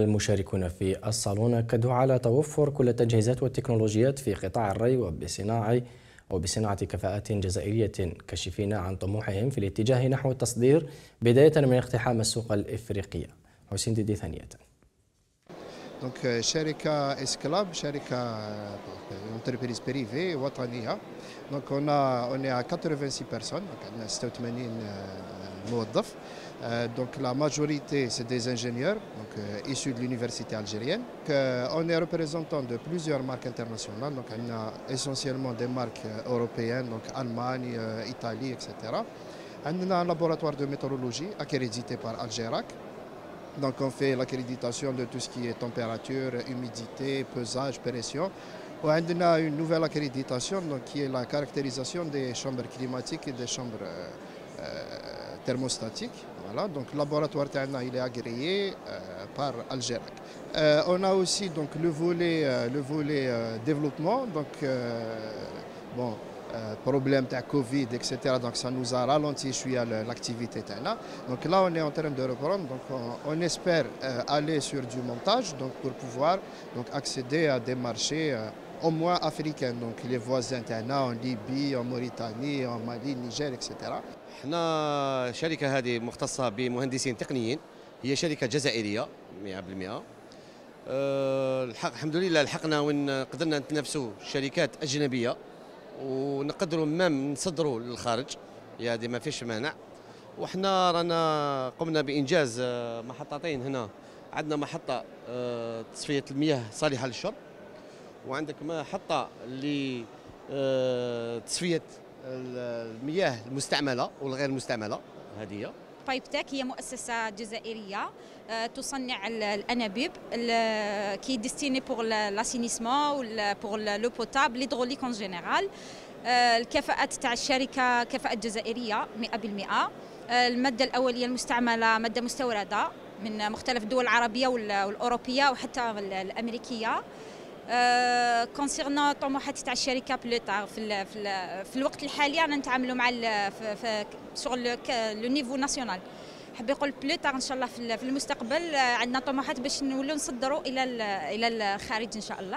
المشاركون في الصالون أكدوا على توفر كل التجهيزات والتكنولوجيات في قطاع الري وبصناعة وبصناعة كفاءات جزائرية كشفين عن طموحهم في الاتجاه نحو التصدير بداية من اقتحام السوق الإفريقية. حسين ديدي ثانية. دونك شركة اسكلاب شركة entreprises privées. Donc on, a, on est à 86 personnes, euh, euh, donc la majorité c'est des ingénieurs donc, euh, issus de l'université algérienne. On est représentant de plusieurs marques internationales, donc on a essentiellement des marques européennes, donc Allemagne, Italie, etc. On a un laboratoire de météorologie accrédité par Algérac. Donc on fait l'accréditation de tout ce qui est température, humidité, pesage, pression. On a une nouvelle accréditation donc, qui est la caractérisation des chambres climatiques et des chambres euh, euh, thermostatiques. Voilà, donc le laboratoire il est agréé euh, par Algérac. On a aussi donc, le volet, le volet développement. Donc, bon, problème de Covid, etc. Donc ça nous a ralenti l'activité. Donc là, on est en train de reprendre. Donc on, on espère aller sur du montage donc pour pouvoir donc, accéder à des marchés au moins africains. Donc les voisins en Libye, en Mauritanie, en Mali, Niger, etc. إحنا الشركة هذه مختصة بمهندسين تقنيين هي شركة جزائرية 100% أه الحمد لله لحقنا وين قدرنا نتنافسوا شركات أجنبية ونقدروا مام نصدروا للخارج هذه ما فيش مانع وحنا رانا قمنا بانجاز محطتين هنا عندنا محطه تصفيه المياه صالحه للشرب وعندك محطه لتصفيه المياه المستعملة والغير مستعمله هذه بايبتك هي مؤسسة جزائرية تصنع الأنابيب qui destinés pour l'assainissement pour l'eau potable l'hydraulique en général الكفاءات تاع الشركة كفاءة جزائرية 100% المادة الأولية المستعملة مادة مستوردة من مختلف الدول العربية والأوروبية وحتى الأمريكية. concernant طموحات تاع الشركة plus tard في, في, في الوقت الحالي رانا نتعاملوا مع sur le niveau national حاب يقول plus tard إن شاء الله في المستقبل عندنا طموحات باش نولوا نصدروا إلى إلى الخارج إن شاء الله.